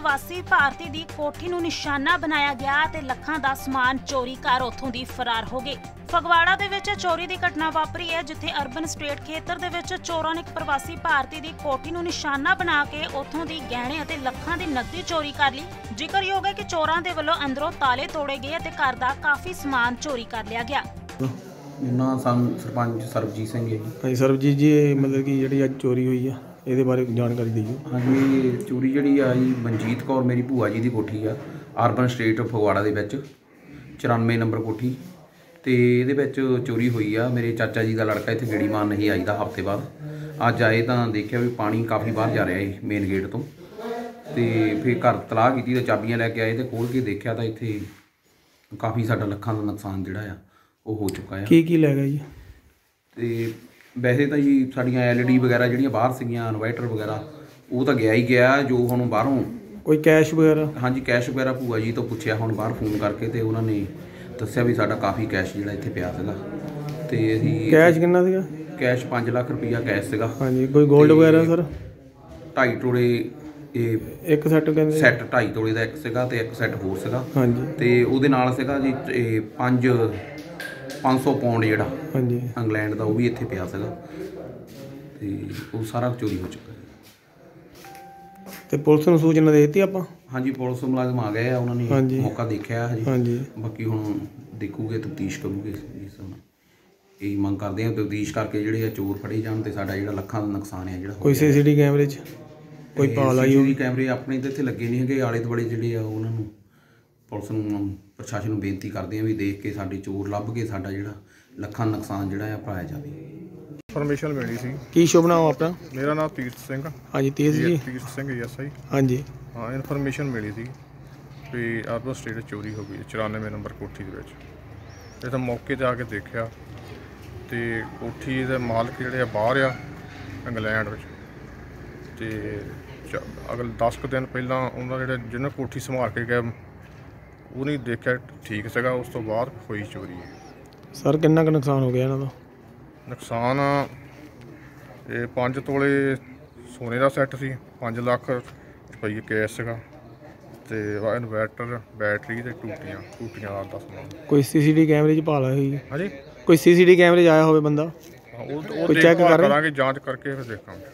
ਪ੍ਰਵਾਸੀ ਭਾਰਤੀ ਦੀ ਕੋਠੀ ਨੂੰ ਨਿਸ਼ਾਨਾ ਬਣਾਇਆ ਗਿਆ ਤੇ ਲੱਖਾਂ ਦਾ ਸਮਾਨ ਚੋਰੀ ਕਰ ਉੱਥੋਂ ਦੀ ਫਰਾਰ ਹੋ ਗਏ। ਫਗਵਾੜਾ ਦੇ ਵਿੱਚ ਚੋਰੀ ਦੀ ਘਟਨਾ ਵਾਪਰੀ ਹੈ ਜਿੱਥੇ ਅਰਬਨ ਸਟੇਟ ਖੇਤਰ ਦੇ ਵਿੱਚ ਚੋਰਾਂ ਨੇ ਇੱਕ ਪ੍ਰਵਾਸੀ ਭਾਰਤੀ ਦੀ ਕੋਠੀ ਨੂੰ ਨਿਸ਼ਾਨਾ ਬਣਾ ਕੇ ਉੱਥੋਂ ਦੀ ਗਹਿਣੇ ਅਤੇ ਲੱਖਾਂ ਦੀ ਨਕਦੀ ਚੋਰੀ ਕਰ ਲਈ। ਜ਼ਿਕਰਯੋਗ ਹੈ ਕਿ ਚੋਰਾਂ ਦੇ ਵੱਲੋਂ ਅੰਦਰੋਂ ਤਾਲੇ ਤੋੜੇ ਗਏ ਅਤੇ ਘਰ ਦਾ ਕਾਫੀ ਸਮਾਨ ਚੋਰੀ ਕਰ ਲਿਆ ਗਿਆ। ਨਾ ਸਾਨੂੰ ਸਰਪੰਚ ਸਰਬਜੀਤ ਸਿੰਘ ਜੀ। ਹਾਂਜੀ ਸਰਬਜੀਤ ਜੀ ਇਹ ਮਤਲਬ ਕਿ ਜਿਹੜੀ ਅੱਜ ਚੋਰੀ ਹੋਈ ਆ। ਇਹਦੇ ਬਾਰੇ ਜਾਣਕਾਰੀ ਦਿਓ। ਹਾਂਜੀ ਚੋਰੀ ਜਿਹੜੀ ਆ ਜੀ ਮਨਜੀਤ ਕੌਰ ਮੇਰੀ ਭੂਆ ਜੀ ਦੀ ਕੋਠੀ ਆ ਅਰਬਨ ਸਟੇਟ ਫਗਵਾੜਾ ਦੇ ਵਿੱਚ 94 ਨੰਬਰ ਕੋਠੀ। ਤੇ ਇਹਦੇ ਵਿੱਚ ਚੋਰੀ ਹੋਈ ਆ ਮੇਰੇ ਚਾਚਾ ਜੀ ਦਾ ਲੜਕਾ ਇੱਥੇ ਗੇੜੀ ਮਾਰਨ ਨਹੀਂ ਆਈਦਾ ਹਫ਼ਤੇ ਬਾਅਦ। ਅੱਜ ਆਏ ਤਾਂ ਦੇਖਿਆ ਵੀ ਪਾਣੀ ਕਾਫੀ ਬਾਹਰ ਜਾ ਰਿਹਾ ਹੈ ਮੇਨ ਗੇਟ ਤੋਂ। ਤੇ ਫਿਰ ਘਰ ਤਲਾਹ ਕੀਤੀ ਤੇ ਚਾਬੀਆਂ ਲੈ ਕੇ ਆਏ ਤੇ ਖੋਲ ਕੇ ਦੇਖਿਆ ਤਾਂ ਇੱਥੇ ਕਾਫੀ ਸਾਡਾ ਲੱਖਾਂ ਦਾ ਨੁਕਸਾਨ ਜਿਹੜਾ ਆ ਉਹ ਹੋ ਚੁੱਕਾ ਆ। ਕੀ ਕੀ ਲੈ ਗਿਆ ਜੀ? ਤੇ ਵੈਸੇ ਤਾਂ ਜੀ ਸਾਡੀਆਂ ਐਲਈਡੀ ਵਗੈਰਾ ਜਿਹੜੀਆਂ ਬਾਹਰ ਸੀਗੀਆਂ ਇਨਵਰਟਰ ਵਗੈਰਾ ਉਹ ਤਾਂ ਗਿਆ ਹੀ ਗਿਆ ਜੋ ਹੁਣ ਬਾਹਰੋਂ ਕੋਈ ਕੈਸ਼ ਵਗੈਰਾ? ਹਾਂਜੀ ਕੈਸ਼ ਵਗੈਰਾ ਭੂਆ ਜੀ ਤੋਂ ਪੁੱਛਿਆ ਹੁਣ ਬਾਹਰ ਫੋਨ ਕਰਕੇ ਤੇ ਉਹਨਾਂ ਨੇ ਦੱਸਿਆ ਵੀ ਸਾਡਾ ਕਾਫੀ ਕੈਸ਼ ਜਿਹੜਾ ਇੱਥੇ ਪਿਆ ਸੀਗਾ। ਤੇ ਅਸੀਂ ਕੈਸ਼ ਕਿੰਨਾ ਸੀਗਾ? ਕੈਸ਼ 5 ਲੱਖ ਰੁਪਈਆ ਕੈਸ਼ ਸੀਗਾ। ਹਾਂਜੀ ਕੋਈ 골ਡ ਵਗੈਰਾ ਸਰ? ਢਾਈ ਤੋਲੇ ਇਹ ਇੱਕ ਸੈੱਟ ਕਹਿੰਦੇ? ਸੈੱਟ ਢਾਈ ਤੋਲੇ ਦਾ ਇੱਕ ਸੀਗਾ ਤੇ ਇੱਕ ਸੈੱਟ ਹੋਰ ਸੀਗਾ। ਹਾਂਜੀ। ਤੇ ਉਹਦੇ ਨਾਲ ਸੀਗਾ ਜੀ ਇਹ 5 500 ਪਾਉਂਡ ਜਿਹੜਾ ਹਾਂਜੀ। ਇੰਗਲੈਂਡ ਦਾ ਉਹ ਵੀ ਇੱਥੇ ਪਿਆ ਸੀਗਾ। ਤੇ ਉਹ ਸਾਰਾ ਚੋਰੀ ਹੋ ਚੁੱਕਾ ਤੇ ਪੁਲਿਸ ਨੂੰ ਸੂਚਨਾ ਦੇ ਦਿੱਤੀ ਆਪਾਂ? ਹਾਂਜੀ ਪੁਲਿਸ ਮੁਲਾਜ਼ਮ ਆ ਗਏ ਆ ਉਹਨਾਂ ਨੇ। ਮੌਕਾ ਦੇਖਿਆ ਹਜੇ। ਹਾਂਜੀ। ਬਾਕੀ ਹੁਣ ਦੇਖੂਗੇ ਤਫਤੀਸ਼ ਕਰੂਗੇ ਇਸ ਹੁਣ ਇਹ ਮੰਗ ਕਰਦੇ ਆ ਤਫਤੀਸ਼ ਕਰਕੇ ਜਿਹੜੇ ਆ ਚੋਰ ਫੜੇ ਜਾਣ ਤੇ ਸਾਡਾ ਜਿਹੜਾ ਲੱਖਾਂ ਦਾ ਨੁਕਸਾਨ ਹੈ ਜਿਹੜਾ ਕੋਈ ਸੀਸੀਟੀ ਕੈਮਰੇ 'ਚ? ਕੋਈ ਪਾਲ ਆਈ ਹੋਈ ਕੈਮਰੇ ਆਪਣੇ ਤਾਂ ਇੱਥੇ ਲੱਗੇ ਨਹੀਂ ਹੈਗੇ ਆਲੇ ਦੁਆਲੇ ਜਿਹੜੇ ਆ ਉਹਨਾਂ ਨੂੰ। ਪੁਲਿਸ ਨੂੰ ਪ੍ਰਸ਼ਾਸਨ ਨੂੰ ਬੇਨਤੀ ਕਰਦੇ ਆ ਵੀ ਦੇਖ ਕੇ ਸਾਡੇ ਚੋਰ ਲੱਭ ਕੇ ਸਾਡਾ ਜਿਹੜਾ ਲੱਖਾਂ ਨੁਕਸਾਨ ਜਿਹੜਾ ਆ ਭਰਾਇਆ ਜਾਵੇ। ਇਨਫੋਰਮੇਸ਼ਨ ਮਿਲੀ ਸੀ। ਕੀ ਸ਼ੁਭ ਨਾਮ ਆਪਣਾ? ਮੇਰਾ ਨਾਮ ਤੀਰਥ ਸਿੰਘ। ਹਾਂਜੀ ਤੇਜ ਜੀ। ਤੀਰਥ ਸਿੰਘ ਐਸਆਈ ਹਾਂਜੀ। ਹਾਂ ਇਨਫੋਰਮੇਸ਼ਨ ਮਿਲੀ ਸੀ ਵੀ ਅਰਬਨ ਸਟੇਟ ਚੋਰੀ ਹੋ ਗਈ ਹੈ 94 ਨੰਬਰ ਕੋਠੀ ਦੇ ਵਿੱਚ। ਇਹ ਤਾਂ ਮੌਕੇ ਤੇ ਆ ਕੇ ਦੇਖਿਆ ਤੇ ਕੋਠੀ ਦੇ ਮਾਲਕ ਜਿਹੜੇ ਆ ਬਾਹਰ ਆ ਇੰਗਲੈਂਡ ਵਿੱਚ। ਤੇ ਅਗਲ 10 ਕੁ ਦਿਨ ਪਹਿਲਾਂ ਉਹਨਾਂ ਜਿਹੜੇ ਜਿਹਨਾਂ ਕੋਠੀ ਸੰਭਾਲ ਕੇ ਗਏ ਉਹ ਨਹੀਂ ਦੇਖਿਆ ਠੀਕ ਸੀਗਾ ਉਸ ਤੋਂ ਬਾਅਦ ਹੋਈ ਚੋਰੀ ਹੈ ਸਰ ਕਿੰਨਾ ਕੁ ਨੁਕਸਾਨ ਹੋ ਗਿਆ ਇਹਨਾਂ ਦਾ ਨੁਕਸਾਨ ਇਹ 5 ਤੋਲੇ ਸੋਨੇ ਦਾ ਸੈੱਟ ਸੀ 5 ਲੱਖ ਰੁਪਏ ਕੈਸ਼ ਸੀਗਾ ਤੇ ਇਨਵਰਟਰ ਬੈਟਰੀ ਤੇ ਟੂਟੀਆਂ ਟੂਟੀਆਂ ਦਾ ਸਮਾਨ। ਕੋਈ ਸੀਸੀਟੀ ਕੈਮਰੇ 'ਚ ਭਾਲ ਹੋਈ ਹੈ? ਹਾਂਜੀ। ਕੋਈ ਸੀਸੀਟੀ ਕੈਮਰੇ 'ਚ ਆਇਆ ਹੋਵੇ ਬੰਦਾ? ਉਹ ਰਹੇ? ਕਰਾਂਗੇ ਜਾਂਚ ਕਰਕੇ ਫਿਰ ਦੇਖਾਂਗੇ।